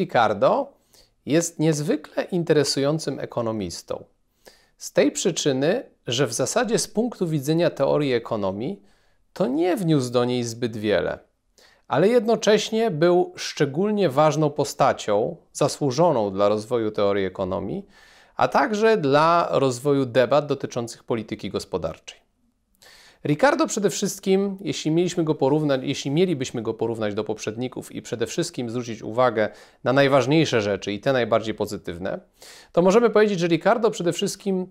Ricardo jest niezwykle interesującym ekonomistą. Z tej przyczyny, że w zasadzie z punktu widzenia teorii ekonomii to nie wniósł do niej zbyt wiele, ale jednocześnie był szczególnie ważną postacią, zasłużoną dla rozwoju teorii ekonomii, a także dla rozwoju debat dotyczących polityki gospodarczej. Ricardo przede wszystkim, jeśli mieliśmy go porównać, jeśli mielibyśmy go porównać do poprzedników i przede wszystkim zwrócić uwagę na najważniejsze rzeczy i te najbardziej pozytywne, to możemy powiedzieć, że Ricardo przede wszystkim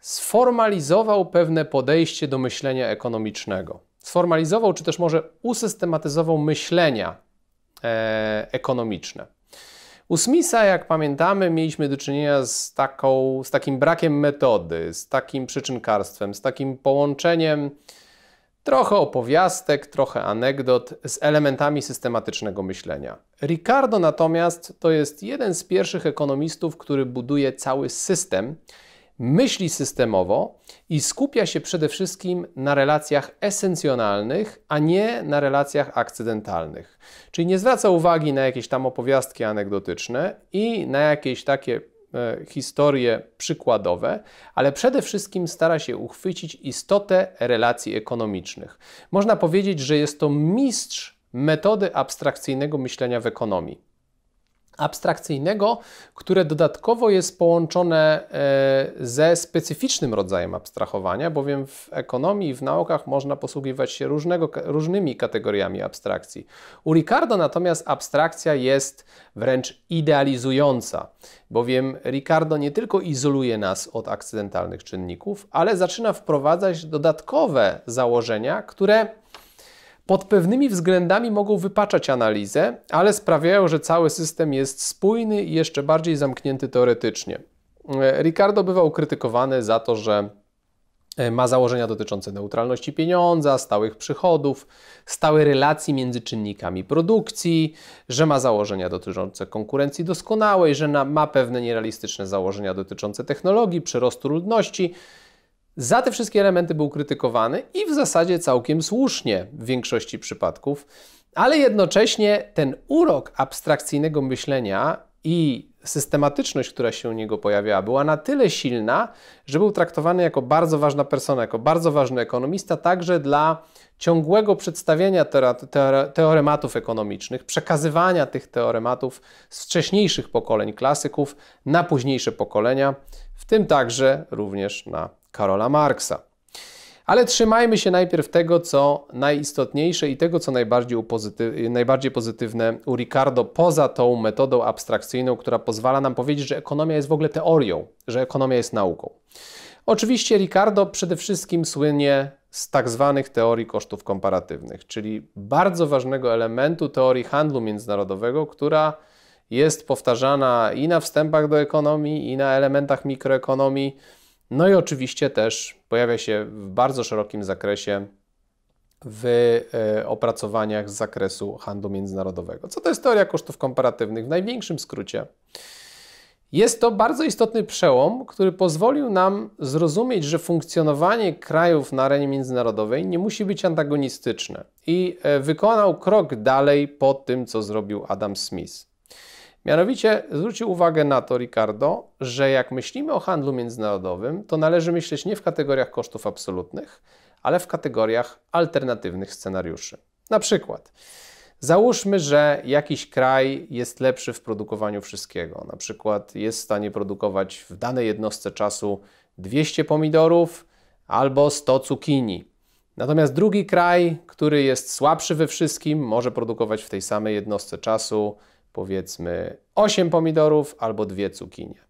sformalizował pewne podejście do myślenia ekonomicznego. Sformalizował, czy też może usystematyzował myślenia e, ekonomiczne. U Smitha, jak pamiętamy, mieliśmy do czynienia z, taką, z takim brakiem metody, z takim przyczynkarstwem, z takim połączeniem trochę opowiastek, trochę anegdot z elementami systematycznego myślenia. Ricardo natomiast to jest jeden z pierwszych ekonomistów, który buduje cały system, myśli systemowo i skupia się przede wszystkim na relacjach esencjonalnych, a nie na relacjach akcydentalnych. Czyli nie zwraca uwagi na jakieś tam opowiastki anegdotyczne i na jakieś takie e, historie przykładowe, ale przede wszystkim stara się uchwycić istotę relacji ekonomicznych. Można powiedzieć, że jest to mistrz metody abstrakcyjnego myślenia w ekonomii abstrakcyjnego, które dodatkowo jest połączone e, ze specyficznym rodzajem abstrahowania, bowiem w ekonomii i w naukach można posługiwać się różnego, różnymi kategoriami abstrakcji. U Ricardo natomiast abstrakcja jest wręcz idealizująca, bowiem Ricardo nie tylko izoluje nas od akcydentalnych czynników, ale zaczyna wprowadzać dodatkowe założenia, które pod pewnymi względami mogą wypaczać analizę, ale sprawiają, że cały system jest spójny i jeszcze bardziej zamknięty teoretycznie. E, Ricardo bywał krytykowany za to, że e, ma założenia dotyczące neutralności pieniądza, stałych przychodów, stałej relacji między czynnikami produkcji, że ma założenia dotyczące konkurencji doskonałej, że ma pewne nierealistyczne założenia dotyczące technologii, przyrostu ludności. Za te wszystkie elementy był krytykowany i w zasadzie całkiem słusznie w większości przypadków, ale jednocześnie ten urok abstrakcyjnego myślenia i systematyczność, która się u niego pojawiała, była na tyle silna, że był traktowany jako bardzo ważna persona, jako bardzo ważny ekonomista, także dla ciągłego przedstawiania teorematów ekonomicznych, przekazywania tych teorematów z wcześniejszych pokoleń klasyków na późniejsze pokolenia, w tym także również na Karola Marksa. Ale trzymajmy się najpierw tego, co najistotniejsze i tego, co najbardziej, najbardziej pozytywne u Ricardo, poza tą metodą abstrakcyjną, która pozwala nam powiedzieć, że ekonomia jest w ogóle teorią, że ekonomia jest nauką. Oczywiście Ricardo przede wszystkim słynie z tak zwanych teorii kosztów komparatywnych, czyli bardzo ważnego elementu teorii handlu międzynarodowego, która jest powtarzana i na wstępach do ekonomii, i na elementach mikroekonomii no i oczywiście też pojawia się w bardzo szerokim zakresie w e, opracowaniach z zakresu handlu międzynarodowego. Co to jest teoria kosztów komparatywnych? W największym skrócie. Jest to bardzo istotny przełom, który pozwolił nam zrozumieć, że funkcjonowanie krajów na arenie międzynarodowej nie musi być antagonistyczne i e, wykonał krok dalej po tym, co zrobił Adam Smith. Mianowicie zwrócił uwagę na to Ricardo, że jak myślimy o handlu międzynarodowym, to należy myśleć nie w kategoriach kosztów absolutnych, ale w kategoriach alternatywnych scenariuszy. Na przykład, załóżmy, że jakiś kraj jest lepszy w produkowaniu wszystkiego. Na przykład jest w stanie produkować w danej jednostce czasu 200 pomidorów albo 100 cukinii. Natomiast drugi kraj, który jest słabszy we wszystkim, może produkować w tej samej jednostce czasu powiedzmy 8 pomidorów albo 2 cukinie.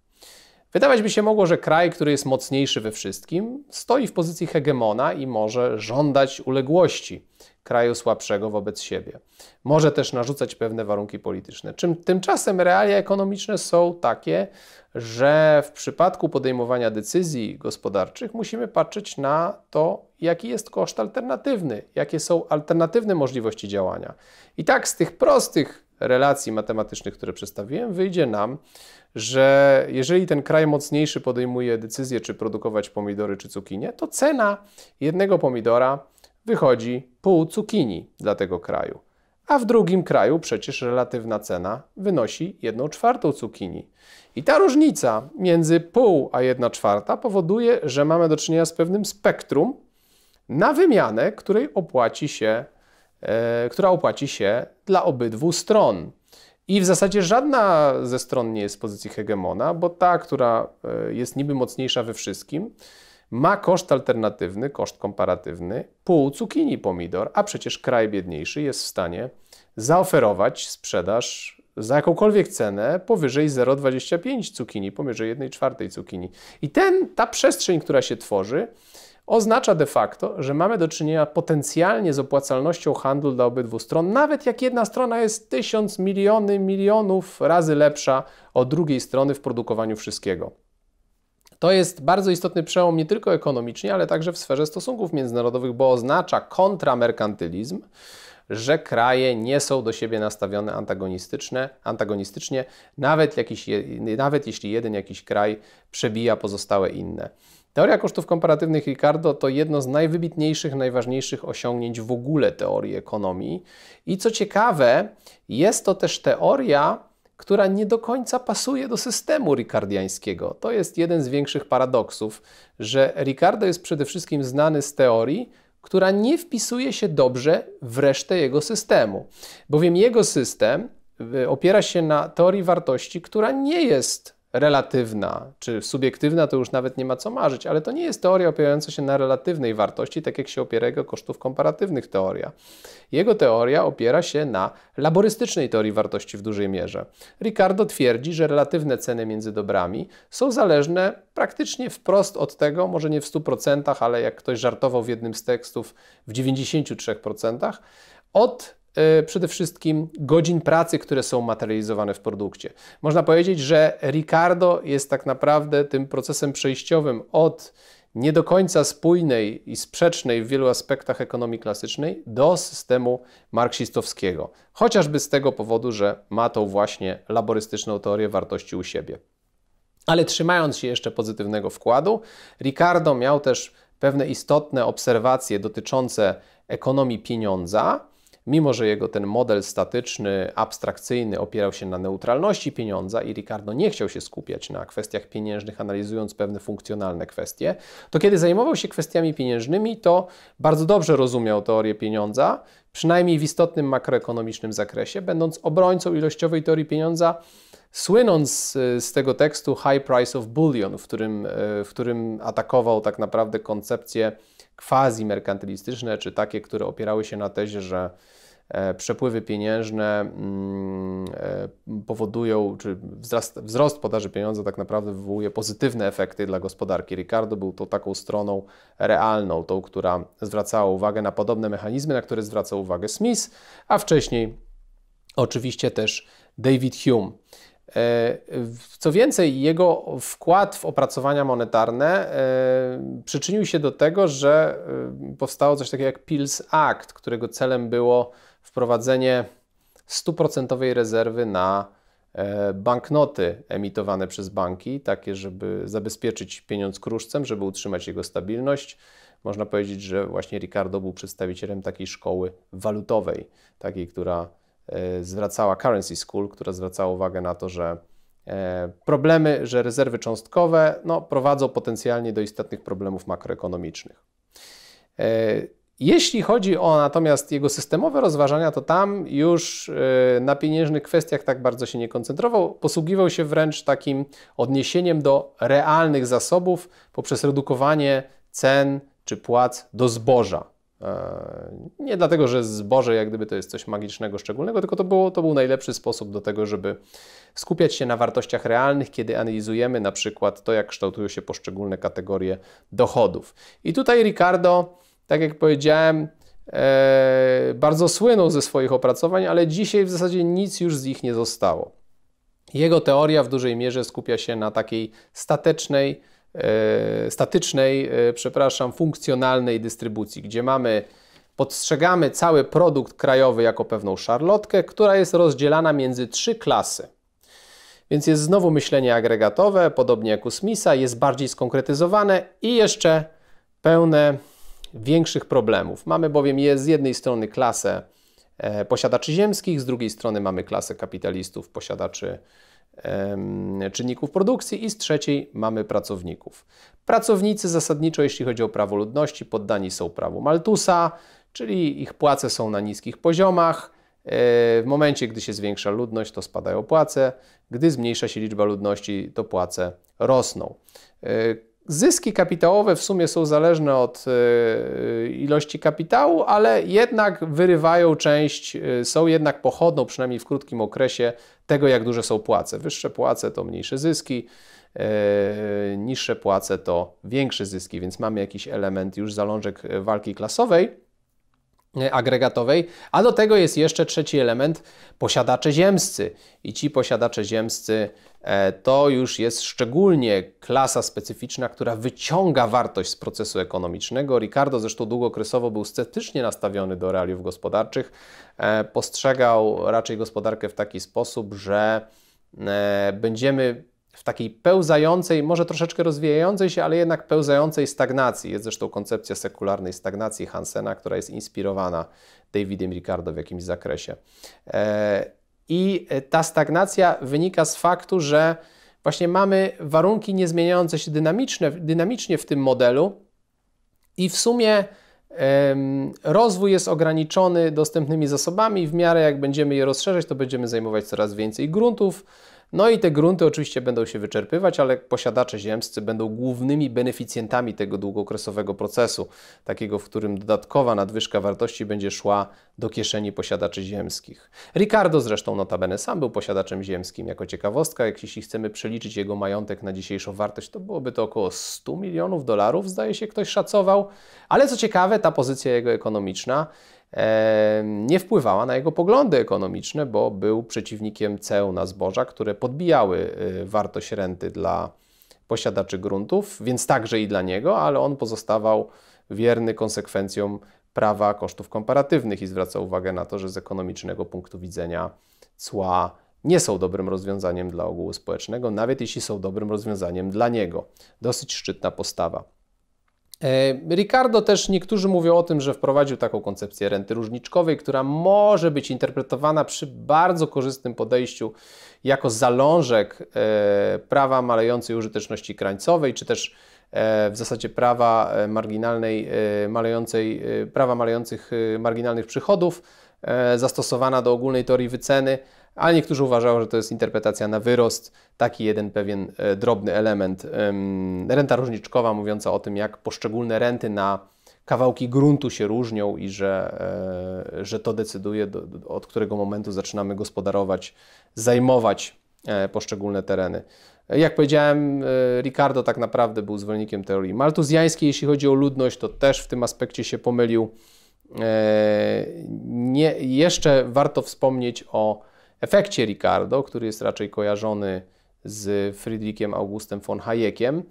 Wydawać by się mogło, że kraj, który jest mocniejszy we wszystkim, stoi w pozycji hegemona i może żądać uległości kraju słabszego wobec siebie. Może też narzucać pewne warunki polityczne. Czym, tymczasem realia ekonomiczne są takie, że w przypadku podejmowania decyzji gospodarczych musimy patrzeć na to, jaki jest koszt alternatywny, jakie są alternatywne możliwości działania. I tak z tych prostych relacji matematycznych, które przedstawiłem, wyjdzie nam, że jeżeli ten kraj mocniejszy podejmuje decyzję, czy produkować pomidory, czy cukinie, to cena jednego pomidora wychodzi pół cukinii dla tego kraju. a w drugim kraju przecież relatywna cena wynosi 1 czwartą cukinii. I ta różnica między pół a 1 czwarta powoduje, że mamy do czynienia z pewnym spektrum na wymianę, której opłaci się, która opłaci się dla obydwu stron. I w zasadzie żadna ze stron nie jest w pozycji hegemona, bo ta, która e, jest niby mocniejsza we wszystkim, ma koszt alternatywny, koszt komparatywny pół cukinii pomidor, a przecież kraj biedniejszy jest w stanie zaoferować sprzedaż za jakąkolwiek cenę powyżej 0,25 cukinii, powyżej 1 czwartej cukinii. I ten, ta przestrzeń, która się tworzy, oznacza de facto, że mamy do czynienia potencjalnie z opłacalnością handlu dla obydwu stron, nawet jak jedna strona jest tysiąc, miliony, milionów razy lepsza od drugiej strony w produkowaniu wszystkiego. To jest bardzo istotny przełom nie tylko ekonomicznie, ale także w sferze stosunków międzynarodowych, bo oznacza kontramerkantylizm, że kraje nie są do siebie nastawione antagonistyczne, antagonistycznie, nawet, jakiś, nawet jeśli jeden jakiś kraj przebija pozostałe inne. Teoria kosztów komparatywnych Ricardo to jedno z najwybitniejszych, najważniejszych osiągnięć w ogóle teorii ekonomii. I co ciekawe, jest to też teoria, która nie do końca pasuje do systemu ricardiańskiego. To jest jeden z większych paradoksów, że Ricardo jest przede wszystkim znany z teorii, która nie wpisuje się dobrze w resztę jego systemu, bowiem jego system y, opiera się na teorii wartości, która nie jest relatywna czy subiektywna, to już nawet nie ma co marzyć, ale to nie jest teoria opierająca się na relatywnej wartości, tak jak się opiera jego kosztów komparatywnych teoria. Jego teoria opiera się na laborystycznej teorii wartości w dużej mierze. Ricardo twierdzi, że relatywne ceny między dobrami są zależne praktycznie wprost od tego, może nie w 100%, ale jak ktoś żartował w jednym z tekstów, w 93%, od przede wszystkim godzin pracy, które są materializowane w produkcie. Można powiedzieć, że Ricardo jest tak naprawdę tym procesem przejściowym od nie do końca spójnej i sprzecznej w wielu aspektach ekonomii klasycznej do systemu marksistowskiego. Chociażby z tego powodu, że ma tą właśnie laborystyczną teorię wartości u siebie. Ale trzymając się jeszcze pozytywnego wkładu, Ricardo miał też pewne istotne obserwacje dotyczące ekonomii pieniądza, Mimo, że jego ten model statyczny, abstrakcyjny opierał się na neutralności pieniądza i Ricardo nie chciał się skupiać na kwestiach pieniężnych, analizując pewne funkcjonalne kwestie, to kiedy zajmował się kwestiami pieniężnymi, to bardzo dobrze rozumiał teorię pieniądza, przynajmniej w istotnym makroekonomicznym zakresie, będąc obrońcą ilościowej teorii pieniądza, słynąc z tego tekstu High Price of Bullion, w którym, e, w którym atakował tak naprawdę koncepcje quasi-merkantylistyczne, czy takie, które opierały się na tezie, że E, przepływy pieniężne mm, e, powodują, czy wzrost, wzrost podaży pieniądza tak naprawdę wywołuje pozytywne efekty dla gospodarki. Ricardo był to taką stroną realną, tą, która zwracała uwagę na podobne mechanizmy, na które zwracał uwagę Smith, a wcześniej oczywiście też David Hume. E, co więcej, jego wkład w opracowania monetarne przyczynił się do tego, że powstało coś takiego jak Pills Act, którego celem było wprowadzenie stuprocentowej rezerwy na e, banknoty emitowane przez banki, takie, żeby zabezpieczyć pieniądz kruszcem, żeby utrzymać jego stabilność. Można powiedzieć, że właśnie Ricardo był przedstawicielem takiej szkoły walutowej, takiej, która e, zwracała Currency School, która zwracała uwagę na to, że e, problemy, że rezerwy cząstkowe no, prowadzą potencjalnie do istotnych problemów makroekonomicznych. Jeśli chodzi o natomiast jego systemowe rozważania, to tam już e, na pieniężnych kwestiach tak bardzo się nie koncentrował. Posługiwał się wręcz takim odniesieniem do realnych zasobów poprzez redukowanie cen czy płac do zboża. E, nie dlatego, że zboże jak gdyby to jest coś magicznego, szczególnego, tylko to, było, to był najlepszy sposób do tego, żeby skupiać się na wartościach realnych, kiedy analizujemy na przykład to, jak kształtują się poszczególne kategorie dochodów. I tutaj Ricardo tak jak powiedziałem, e, bardzo słynął ze swoich opracowań, ale dzisiaj w zasadzie nic już z nich nie zostało. Jego teoria w dużej mierze skupia się na takiej statecznej, statycznej, e, przepraszam, funkcjonalnej dystrybucji, gdzie mamy postrzegamy cały produkt krajowy jako pewną szarlotkę, która jest rozdzielana między trzy klasy. Więc jest znowu myślenie agregatowe, podobnie jak u Smitha, jest bardziej skonkretyzowane i jeszcze pełne większych problemów. Mamy bowiem z jednej strony klasę posiadaczy ziemskich, z drugiej strony mamy klasę kapitalistów, posiadaczy czynników produkcji i z trzeciej mamy pracowników. Pracownicy zasadniczo, jeśli chodzi o prawo ludności, poddani są prawu Maltusa, czyli ich płace są na niskich poziomach. E, w momencie, gdy się zwiększa ludność, to spadają płace, gdy zmniejsza się liczba ludności, to płace rosną. E, zyski kapitałowe w sumie są zależne od e, ilości kapitału, ale jednak wyrywają część, są jednak pochodną, przynajmniej w krótkim okresie, tego, jak duże są płace. Wyższe płace to mniejsze zyski, niższe płace to większe zyski, więc mamy jakiś element już zalążek walki klasowej. E, agregatowej, a do tego jest jeszcze trzeci element posiadacze ziemscy. I ci posiadacze ziemscy e, to już jest szczególnie klasa specyficzna, która wyciąga wartość z procesu ekonomicznego. Ricardo zresztą długookresowo był sceptycznie nastawiony do realiów gospodarczych. E, postrzegał raczej gospodarkę w taki sposób, że będziemy w takiej pełzającej, może troszeczkę rozwijającej się, ale jednak pełzającej stagnacji. Jest zresztą koncepcja sekularnej stagnacji Hansena, która jest inspirowana Davidem Ricardo w jakimś zakresie. E, I ta stagnacja wynika z faktu, że właśnie mamy warunki niezmieniające się dynamiczne, dynamicznie w tym modelu i w sumie rozwój jest ograniczony dostępnymi zasobami. W miarę jak będziemy je rozszerzać, to będziemy zajmować coraz więcej gruntów no i te grunty oczywiście będą się wyczerpywać, ale posiadacze ziemscy będą głównymi beneficjentami tego długookresowego procesu, takiego, w którym dodatkowa nadwyżka wartości będzie szła do kieszeni posiadaczy ziemskich. Ricardo zresztą notabene sam był posiadaczem ziemskim. Jako ciekawostka, jak jeśli chcemy przeliczyć jego majątek na dzisiejszą wartość, to byłoby to około 100 milionów dolarów, zdaje się ktoś szacował. Ale co ciekawe, ta pozycja jego ekonomiczna nie wpływała na jego poglądy ekonomiczne, bo był przeciwnikiem ceł na zboża, które podbijały y, wartość renty dla posiadaczy gruntów, więc także i dla niego, ale on pozostawał wierny konsekwencjom prawa kosztów komparatywnych i zwraca uwagę na to, że z ekonomicznego punktu widzenia cła nie są dobrym rozwiązaniem dla ogółu społecznego, nawet jeśli są dobrym rozwiązaniem dla niego. Dosyć szczytna postawa. E, Ricardo też niektórzy mówią o tym, że wprowadził taką koncepcję renty różniczkowej, która może być interpretowana przy bardzo korzystnym podejściu jako zalążek e, prawa malejącej użyteczności krańcowej, czy też e, w zasadzie prawa marginalnej, malejącej, prawa malejących marginalnych przychodów, zastosowana do ogólnej teorii wyceny ale niektórzy uważają, że to jest interpretacja na wyrost, taki jeden pewien e, drobny element. Renta różniczkowa mówiąca o tym, jak poszczególne renty na kawałki gruntu się różnią i że, e, że to decyduje, od którego momentu zaczynamy gospodarować, zajmować e, poszczególne tereny. Jak powiedziałem, Ricardo tak naprawdę był zwolennikiem teorii maltuzjańskiej. Jeśli chodzi o ludność, to też w tym aspekcie się pomylił. Nie, jeszcze warto wspomnieć o efekcie Ricardo, który jest raczej kojarzony z Friedrichem Augustem von Hayekiem.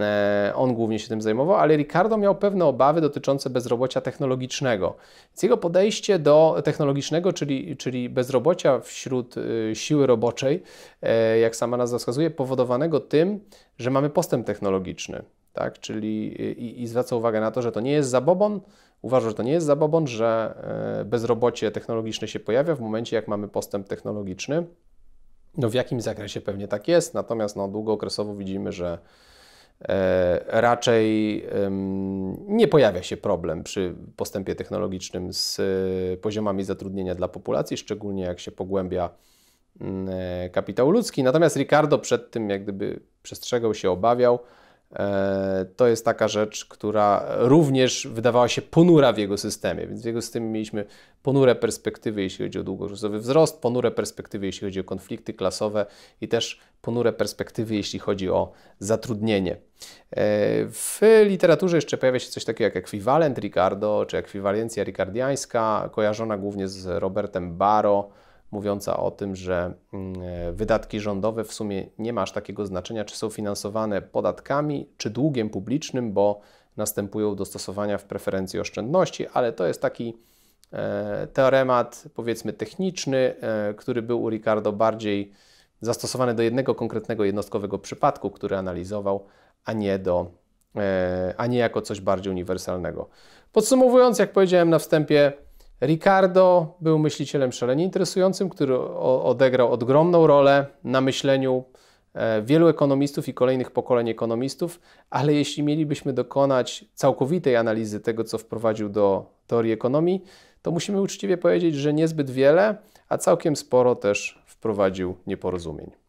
E, on głównie się tym zajmował, ale Ricardo miał pewne obawy dotyczące bezrobocia technologicznego. Więc jego podejście do technologicznego, czyli, czyli bezrobocia wśród y, siły roboczej, e, jak sama nazwa wskazuje, powodowanego tym, że mamy postęp technologiczny. Tak? Czyli i, i zwraca uwagę na to, że to nie jest zabobon, Uważam, że to nie jest zabobon, że e, bezrobocie technologiczne się pojawia w momencie, jak mamy postęp technologiczny. No w jakim zakresie pewnie tak jest, natomiast no, długookresowo widzimy, że e, raczej nie pojawia się problem przy postępie technologicznym z e, poziomami zatrudnienia dla populacji, szczególnie jak się pogłębia mm, kapitał ludzki. Natomiast Ricardo przed tym jak gdyby przestrzegał się, obawiał, E, to jest taka rzecz, która również wydawała się ponura w jego systemie, więc w jego systemie mieliśmy ponure perspektywy, jeśli chodzi o długookresowy wzrost, ponure perspektywy, jeśli chodzi o konflikty klasowe i też ponure perspektywy, jeśli chodzi o zatrudnienie. E, w literaturze jeszcze pojawia się coś takiego jak ekwiwalent Ricardo, czy ekwiwalencja ricardiańska, kojarzona głównie z Robertem Baro, mówiąca o tym, że mm, e, wydatki rządowe w sumie nie ma aż takiego znaczenia, czy są finansowane podatkami, czy długiem publicznym, bo następują dostosowania w preferencji oszczędności, ale to jest taki e, teoremat, powiedzmy, techniczny, e, który był u Ricardo bardziej zastosowany do jednego konkretnego jednostkowego przypadku, który analizował, a nie, do, a nie jako coś bardziej uniwersalnego. Podsumowując, jak powiedziałem na wstępie, Ricardo był myślicielem szalenie interesującym, który odegrał ogromną rolę na myśleniu e, wielu ekonomistów i kolejnych pokoleń ekonomistów, ale jeśli mielibyśmy dokonać całkowitej analizy tego, co wprowadził do teorii ekonomii, to musimy uczciwie powiedzieć, że niezbyt wiele, a całkiem sporo też wprowadził nieporozumień.